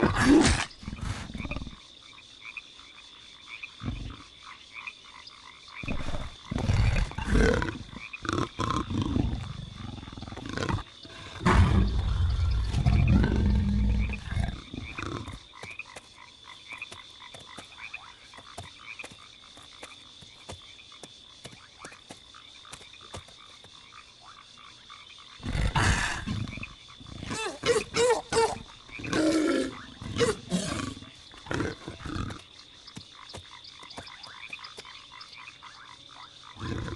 Yeah. Yeah.